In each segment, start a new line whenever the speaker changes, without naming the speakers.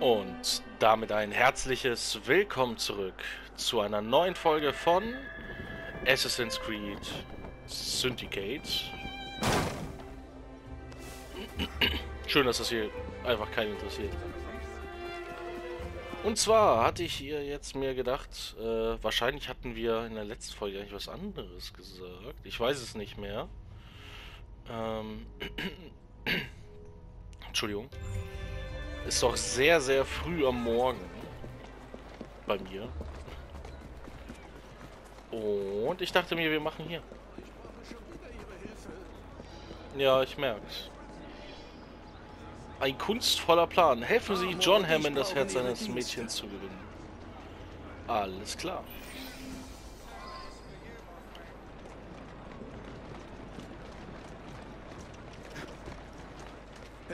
Und damit ein herzliches Willkommen zurück zu einer neuen Folge von Assassin's Creed Syndicate. Schön, dass das hier einfach keinen interessiert. Und zwar hatte ich hier jetzt mir gedacht, äh, wahrscheinlich hatten wir in der letzten Folge eigentlich was anderes gesagt. Ich weiß es nicht mehr. Ähm, Entschuldigung. Ist doch sehr, sehr früh am Morgen. Bei mir. Und ich dachte mir, wir machen hier. Ja, ich merk's. Ein kunstvoller Plan. Helfen Sie John Hammond, das Herz seines Mädchens zu gewinnen. Alles klar.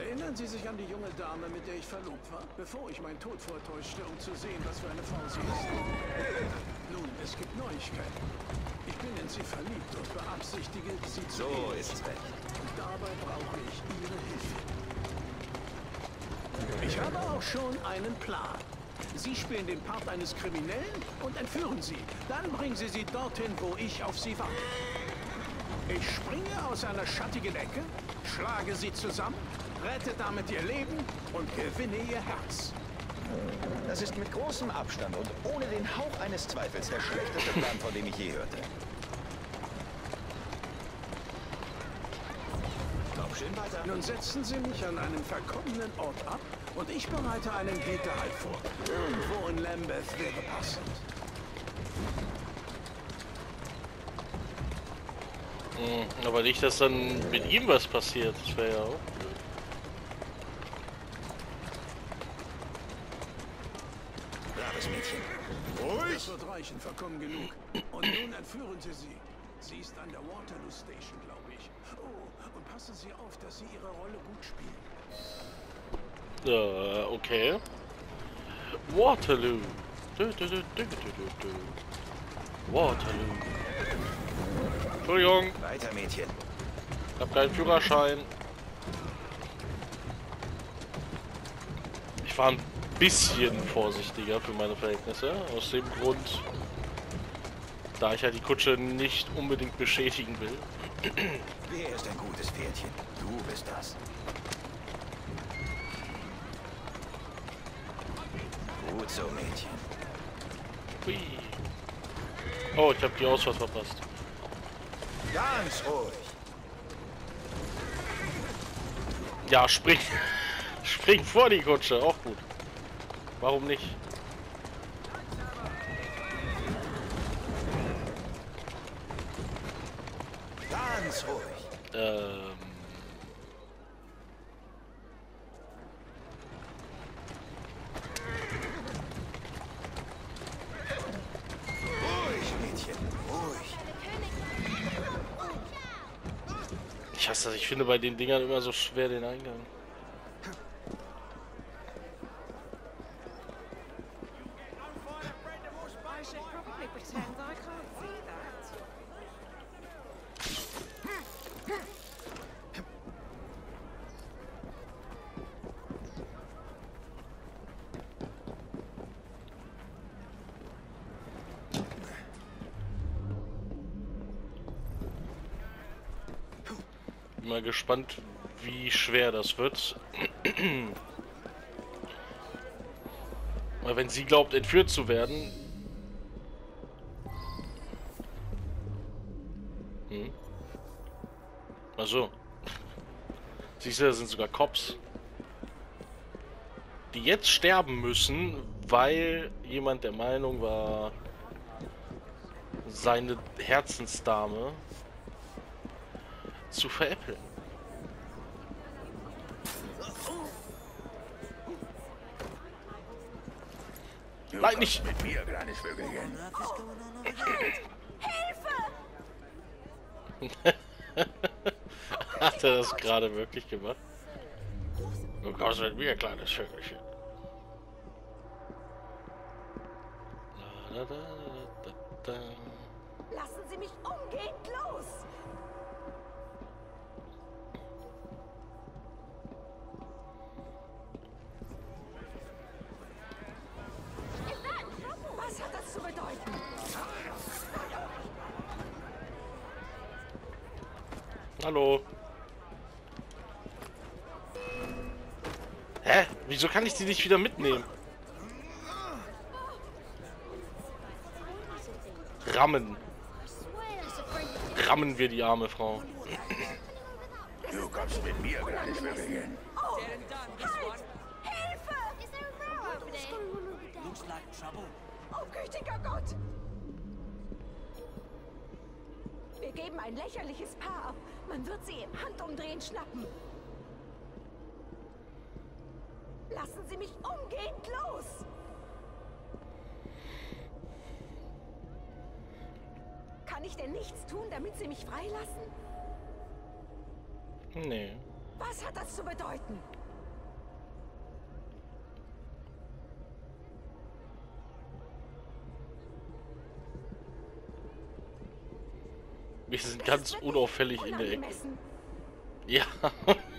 Erinnern Sie sich an die junge Dame, mit der ich verlobt war, bevor ich meinen Tod vortäuschte, um zu sehen, was für eine Frau sie ist? Nun, es gibt Neuigkeiten. Ich bin in sie verliebt und beabsichtige, sie zu
So
ehelichen.
ist's recht.
Und dabei brauche ich Ihre Hilfe. Ich habe auch schon einen Plan. Sie spielen den Part eines Kriminellen und entführen sie. Dann bringen Sie sie dorthin, wo ich auf sie warte. Ich springe aus einer schattigen Ecke, schlage sie zusammen, rette damit ihr Leben und gewinne ihr Herz.
Das ist mit großem Abstand und ohne den Hauch eines Zweifels der schlechteste Plan, von dem ich je hörte. Schön weiter.
Nun setzen Sie mich an einem verkommenen Ort ab und ich bereite einen Hinterhalt vor. Irgendwo in Lambeth wäre passend.
Hm, aber nicht, dass dann mit ihm was passiert. Das wäre ja auch.
Braves Mädchen.
Das wird verkommen genug. Und nun entführen Sie sie. Sie ist an der Waterloo Station, glaube ich. Oh, und passen Sie auf, dass Sie Ihre Rolle gut spielen.
Äh, okay. Waterloo. Du, du, du, du, du, du, du. Waterloo. Entschuldigung,
Weiter, Mädchen.
ich habe keinen Führerschein. Ich war ein bisschen vorsichtiger für meine Verhältnisse. Aus dem Grund, da ich ja die Kutsche nicht unbedingt beschädigen will.
Wer ist ein gutes Pferdchen? Du bist das. Gut so, Mädchen.
Hui. Oh, ich habe die Ausfahrt verpasst.
Ganz ruhig.
Ja, spring. Spring vor die Kutsche, auch gut. Warum nicht?
Ganz ruhig.
Ähm.
Ruhig, Mädchen. Ruhig.
Ich hasse das. Ich finde bei den Dingern immer so schwer den Eingang. Gespannt, wie schwer das wird. Weil wenn sie glaubt, entführt zu werden. Hm. Achso. Siehst du, da sind sogar Cops. Die jetzt sterben müssen, weil jemand der Meinung war, seine Herzensdame zu veräppeln. Nein, nicht!
Mit mir, kleines Vögelchen.
Hat er das gerade wirklich gemacht? Du kommst mit mir, kleines Vögelchen.
Lassen Sie mich
Hallo. Hä? Wieso kann ich die nicht wieder mitnehmen? Rammen. Rammen wir die arme Frau.
Du kommst mit mir gar nicht mehr gehen.
Hilfe!
Looks like trouble.
Oh, gütiger Gott! Wir geben ein lächerliches Paar. Man wird sie im Handumdrehen schnappen. Lassen Sie mich umgehend los! Kann ich denn nichts tun, damit Sie mich freilassen?
Nee.
Was hat das zu bedeuten?
Wir sind ganz unauffällig in der Ecke. Ja.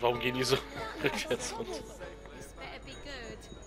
Warum gehen die so rückwärts runter?
This better be good.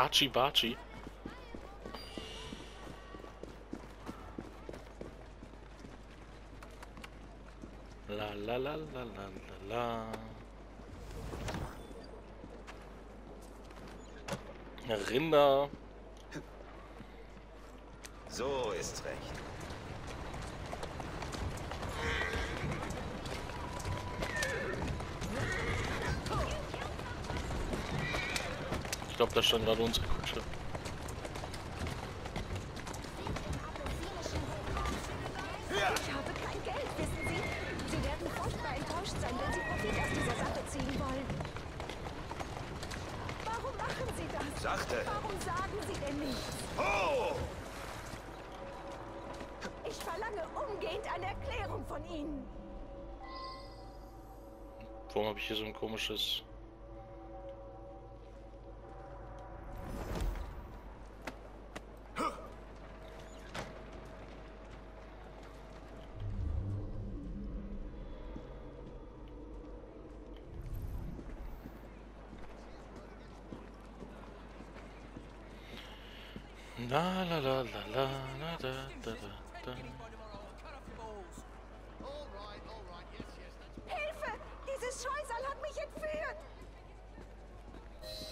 Hachi Bachi. La la la la la la la. Rinder.
So ist's recht.
Glaube, da stand gerade unsere Kutsche.
Ich habe kein Geld, wissen Sie? Sie werden furchtbar enttäuscht sein, wenn Sie Profit aus dieser Sache ziehen wollen. Warum machen Sie das?
Sachte.
Warum sagen Sie denn nichts?
Oh!
Ich verlange umgehend eine Erklärung von Ihnen.
Warum habe ich hier so ein komisches...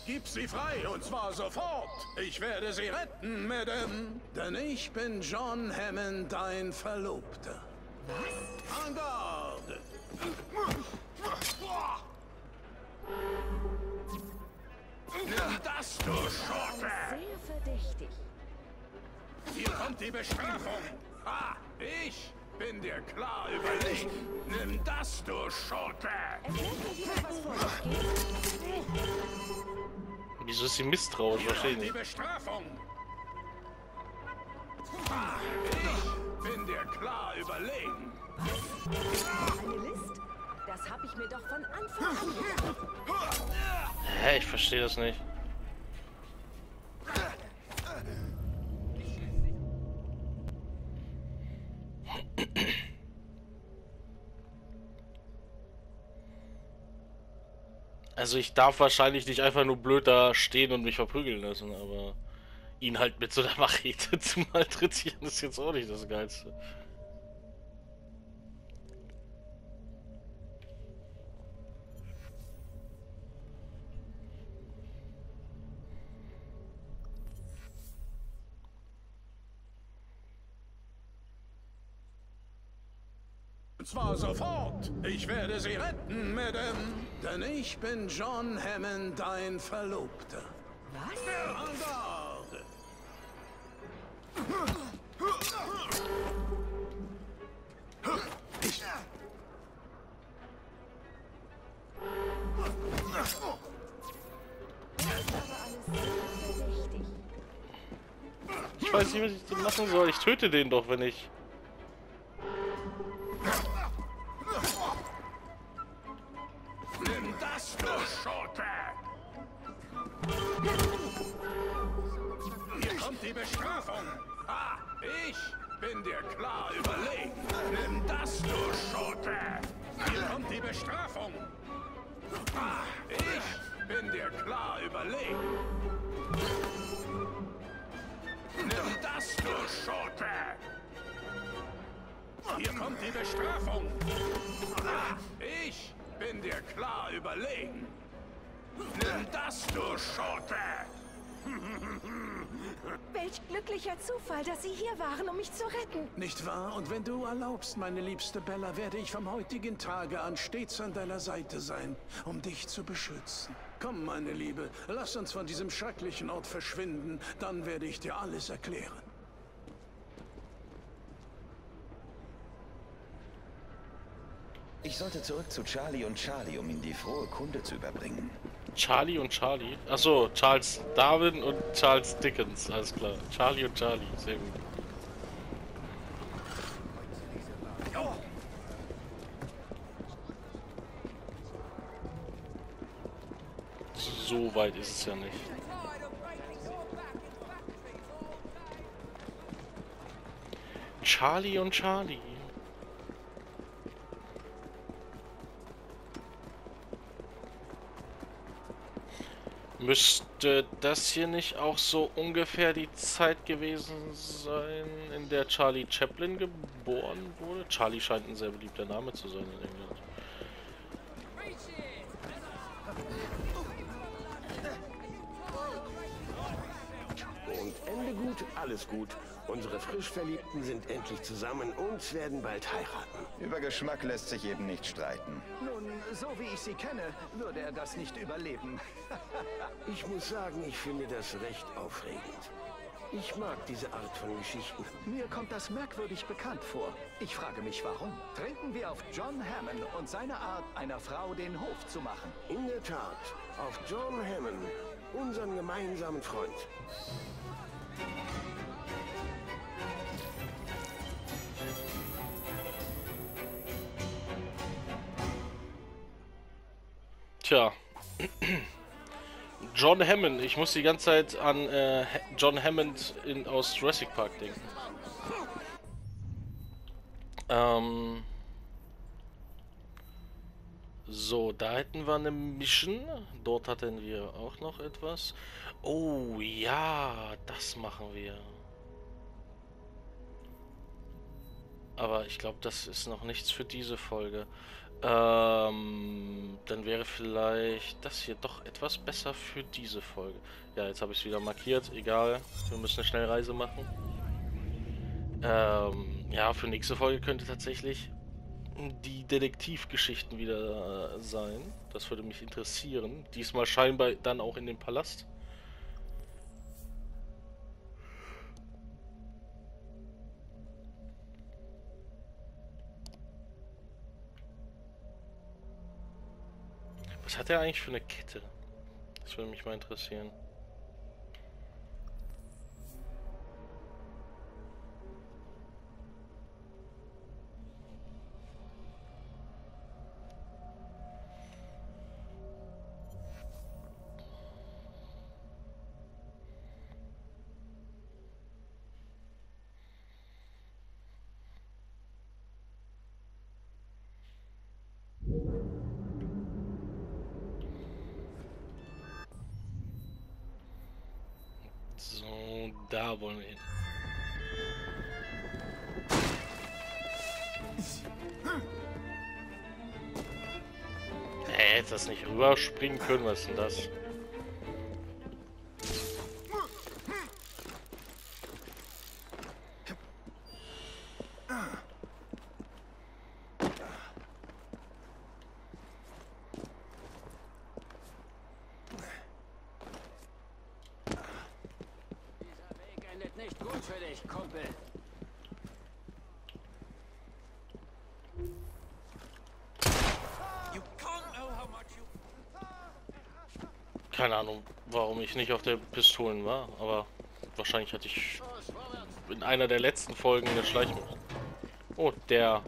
Gib sie frei, und zwar sofort. Ich werde sie retten, Madame. Denn ich bin John Hammond, dein Verlobter. Was? En garde! Nimm das, du Schurke!
Sehr verdächtig.
Hier kommt die Bestrafung. Ha! Ich bin dir klar überlegen. Nimm das, du Schurke!
Erklärt mir jemand, was vor sich geht?
Wieso ist sie misstrauisch? Verstehe ich
Die
nicht.
Bestrafung. Ich bin dir klar überlegen.
Eine List? Das habe ich mir doch von Anfang an gedacht.
Hä, ich verstehe das nicht. Also ich darf wahrscheinlich nicht einfach nur blöd da stehen und mich verprügeln lassen, aber ihn halt mit so einer Machete zu malträtieren, ist jetzt auch nicht das Geilste.
Zwar sofort. Ich werde sie retten, Madame. Denn ich bin John Hammond, dein Verlobter.
Was?
En garde.
Aber alles sehr verdächtig.
Ich weiß nicht, was ich denn machen soll. Ich töte den doch, wenn ich...
das, du Schote!
Welch glücklicher Zufall, dass Sie hier waren, um mich zu retten.
Nicht wahr? Und wenn du erlaubst, meine liebste Bella, werde ich vom heutigen Tage an stets an deiner Seite sein, um dich zu beschützen. Komm, meine Liebe, lass uns von diesem schrecklichen Ort verschwinden, dann werde ich dir alles erklären.
Ich sollte zurück zu Charlie und Charlie, um ihm die frohe Kunde zu überbringen.
Charlie und Charlie. Achso, Charles Darwin und Charles Dickens. Alles klar. Charlie und Charlie. Sehr gut. So weit ist es ja nicht. Charlie und Charlie. Müsste das hier nicht auch so ungefähr die Zeit gewesen sein, in der Charlie Chaplin geboren wurde? Charlie scheint ein sehr beliebter Name zu sein in England.
Und Ende gut, alles gut. Unsere Frischverliebten sind endlich zusammen und werden bald heiraten.
Über Geschmack lässt sich eben nicht streiten.
Nun, so wie ich sie kenne, würde er das nicht überleben.
Ich muss sagen, ich finde das recht aufregend. Ich mag diese Art von Geschichten.
Mir kommt das merkwürdig bekannt vor. Ich frage mich, warum. Trinken wir auf John Hammond und seine Art, einer Frau den Hof zu machen.
In der Tat, auf John Hammond, unseren gemeinsamen Freund.
Tja. John Hammond. Ich muss die ganze Zeit an äh, John Hammond in, aus Jurassic Park denken. Ähm. So, da hätten wir eine Mission. Dort hatten wir auch noch etwas. Oh ja, das machen wir. Aber ich glaube, das ist noch nichts für diese Folge. Ähm, dann wäre vielleicht das hier doch etwas besser für diese Folge. Ja, jetzt habe ich es wieder markiert. Egal, wir müssen eine Schnellreise machen. Ähm, ja, für nächste Folge könnte tatsächlich die Detektivgeschichten wieder äh, sein. Das würde mich interessieren. Diesmal scheinbar dann auch in dem Palast. Hat er eigentlich für eine Kette? Das würde mich mal interessieren. So, Da wollen wir hin. Äh, hätte das nicht rüberspringen können? Was ist denn das? Keine Ahnung, warum ich nicht auf der Pistolen war, aber wahrscheinlich hatte ich in einer der letzten Folgen eine Schleichung. Oh, der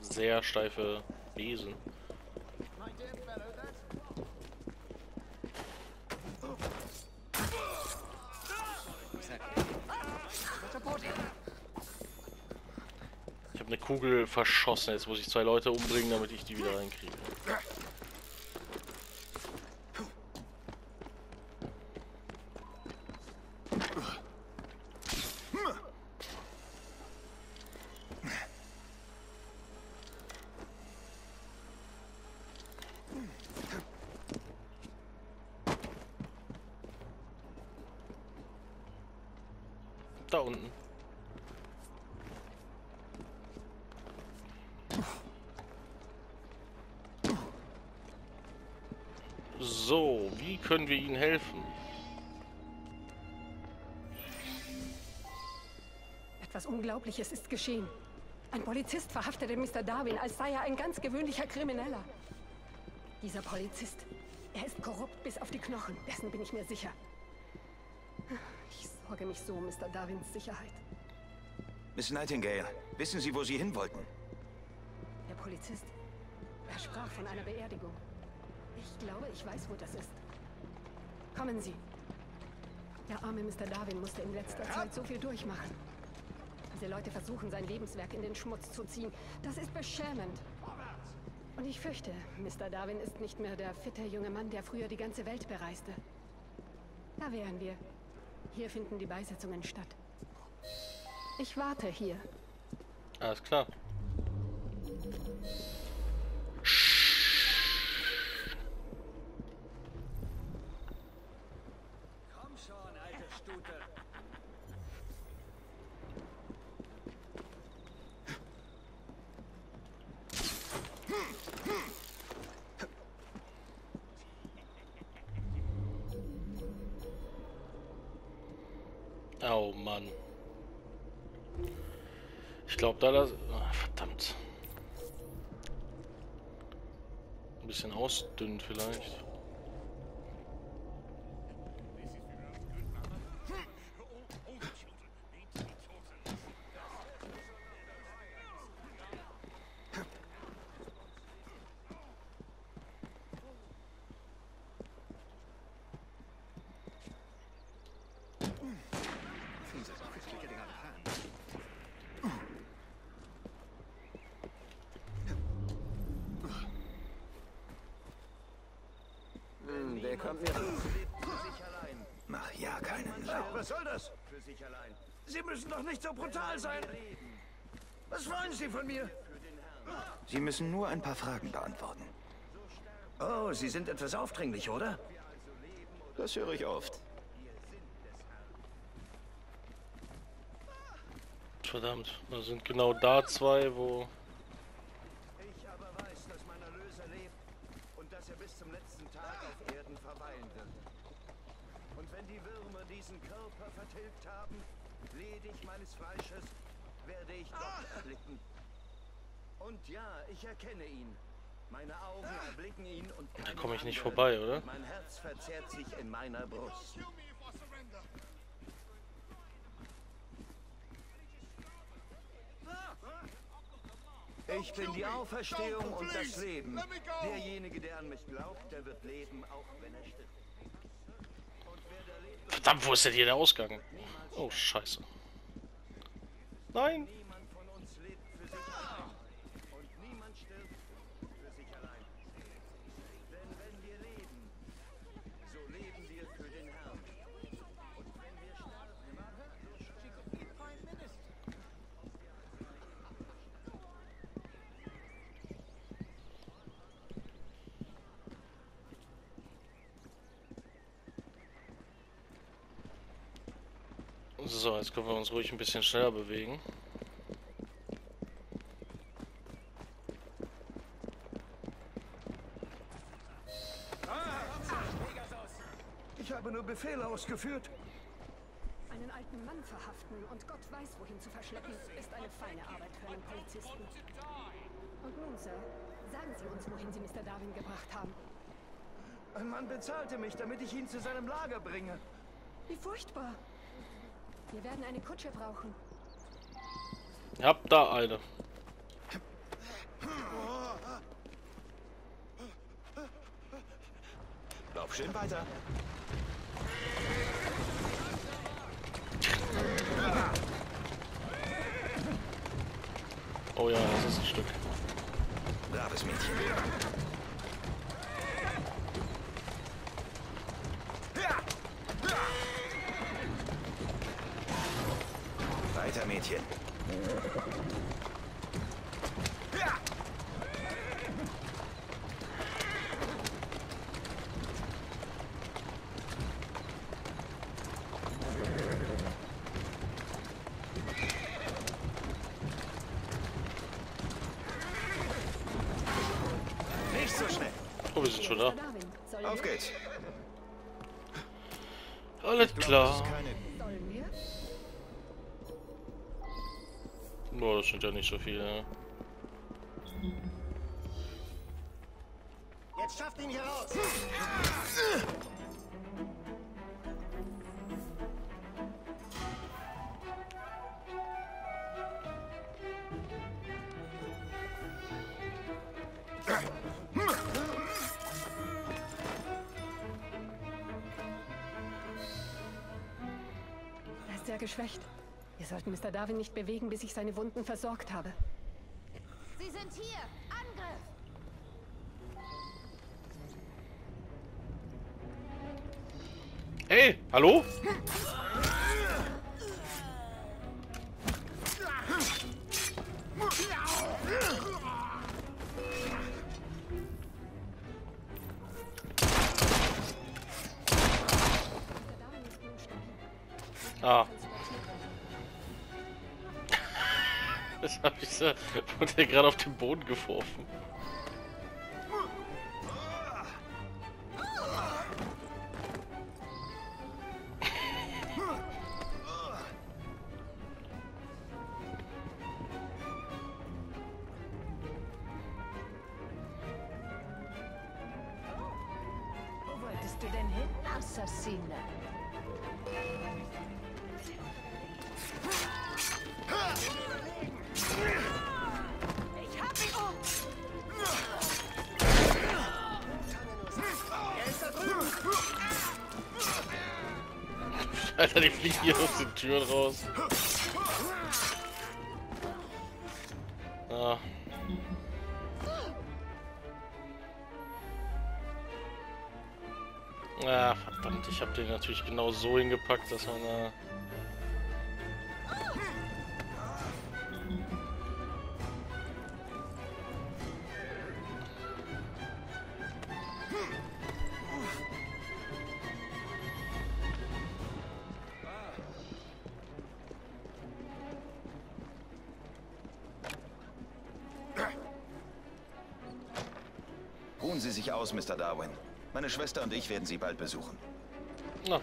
sehr steife Besen. Ich habe eine Kugel verschossen. Jetzt muss ich zwei Leute umbringen, damit ich die wieder reinkriege. Da unten. So, wie können wir Ihnen helfen?
Etwas Unglaubliches ist geschehen. Ein Polizist verhaftete Mr. Darwin, als sei er ein ganz gewöhnlicher Krimineller. Dieser Polizist, er ist korrupt bis auf die Knochen, dessen bin ich mir sicher. Ich sorge mich so um Mr. Darwins Sicherheit.
Miss Nightingale, wissen Sie, wo Sie hin wollten?
Der Polizist, er sprach von einer Beerdigung. Ich glaube, ich weiß, wo das ist. Kommen Sie. Der arme Mr. Darwin musste in letzter Zeit so viel durchmachen. Diese Leute versuchen, sein Lebenswerk in den Schmutz zu ziehen. Das ist beschämend. Und ich fürchte, Mr. Darwin ist nicht mehr der fitte junge Mann, der früher die ganze Welt bereiste. Da wären wir. Hier finden die Beisetzungen statt. Ich warte hier.
Alles klar.
Komm schon, alte Stute.
Oh Mann. Ich glaube, da das. Ah, verdammt. Ein bisschen ausdünnen vielleicht.
Hm, der kommt mir.
Mach ja keinen Lärm.
Was soll das? Für sich allein. Sie müssen doch nicht so brutal sein. Was wollen Sie von mir?
Sie müssen nur ein paar Fragen beantworten.
Oh, Sie sind etwas aufdringlich, oder?
Das höre ich oft.
Verdammt, da sind genau da zwei, wo.
Ich aber weiß, dass mein Erlöser lebt und dass er bis zum letzten Tag auf Erden verweilen wird. Und wenn die Würmer diesen Körper vertilgt haben, ledig meines Fleisches, werde ich Gott erblicken. Und ja, ich erkenne ihn. Meine Augen erblicken ihn und
Da komme ich nicht vorbei, oder?
Mein Herz verzehrt sich in meiner Brust. Ich bin die Auferstehung und das Leben. Derjenige, der an mich glaubt, der wird leben, auch wenn er stirbt.
Verdammt, wo ist denn hier der Ausgang? Oh, scheiße. Nein!
Niemand von uns lebt für sich allein. Und niemand stirbt für sich allein. Denn wenn wir leben, so leben wir für den Herrn. Und wenn wir sterben,
So, jetzt können wir uns ruhig ein bisschen schneller bewegen.
Ich habe nur Befehle ausgeführt.
Einen alten Mann verhaften und Gott weiß, wohin zu verschleppen, ist eine feine Arbeit für einen Polizisten. Und nun, Sir, sagen Sie uns, wohin Sie Mr. Darwin gebracht haben.
Ein Mann bezahlte mich, damit ich ihn zu seinem Lager bringe.
Wie furchtbar. Wir werden eine Kutsche brauchen.
Hab da eine.
Lauf schön weiter.
Oh ja, das ist ein Stück.
Braves Mädchen. Mädchen. Nicht so schnell.
Oh, wir sind schon da.
Auf geht's.
Alles
Das
klar. Boah, das sind ja nicht so viele. Ne?
Jetzt schafft ihn hier raus.
Er ist sehr geschwächt. Wir sollten Mr. Darwin nicht bewegen, bis ich seine Wunden versorgt habe.
Sie sind hier! Angriff!
Hey, hallo? Wurde der gerade auf den Boden geworfen.
Wo wolltest du denn hin, Assassine?
Alter, die fliegen hier aus den Türen raus. Ah. Ah, verdammt, ich habe den natürlich genau so hingepackt, dass man da...
Sie sich aus, Mr. Darwin. Meine Schwester und ich werden Sie bald besuchen.
Na,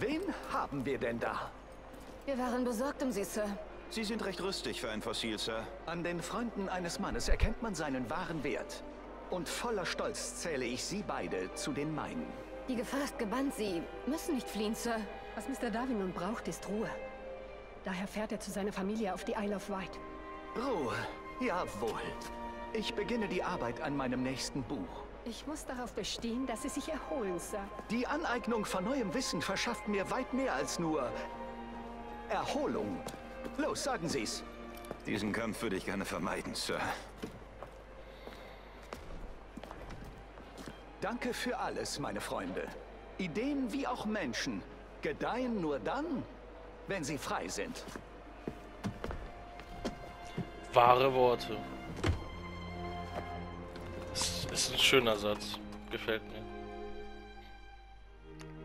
Wen haben wir denn da?
Wir waren besorgt um Sie, Sir.
Sie sind recht rüstig für ein Fossil, Sir.
An den Freunden eines Mannes erkennt man seinen wahren Wert. Und voller Stolz zähle ich Sie beide zu den meinen.
Die Gefahr ist gebannt. Sie müssen nicht fliehen, Sir.
Was Mr. Darwin nun braucht, ist Ruhe. Daher fährt er zu seiner Familie auf die Isle of Wight.
Ruhe, jawohl. Ich beginne die Arbeit an meinem nächsten Buch.
Ich muss darauf bestehen, dass Sie sich erholen, Sir.
Die Aneignung von neuem Wissen verschafft mir weit mehr als nur Erholung. Los, sagen Sie's.
Diesen Kampf würde ich gerne vermeiden, Sir.
Danke für alles, meine Freunde. Ideen wie auch Menschen gedeihen nur dann, wenn sie frei sind.
Wahre Worte. Das ist ein schöner Satz. Gefällt mir.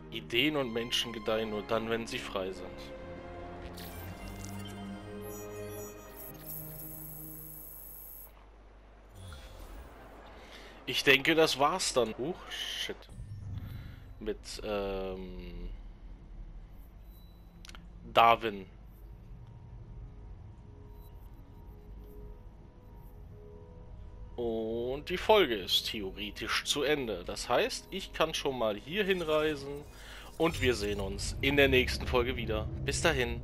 Ideen und Menschen gedeihen nur dann, wenn sie frei sind. Ich denke, das war's dann. Huch, shit. Mit, ähm... Darwin. Und die Folge ist theoretisch zu Ende. Das heißt, ich kann schon mal hier hinreisen und wir sehen uns in der nächsten Folge wieder. Bis dahin.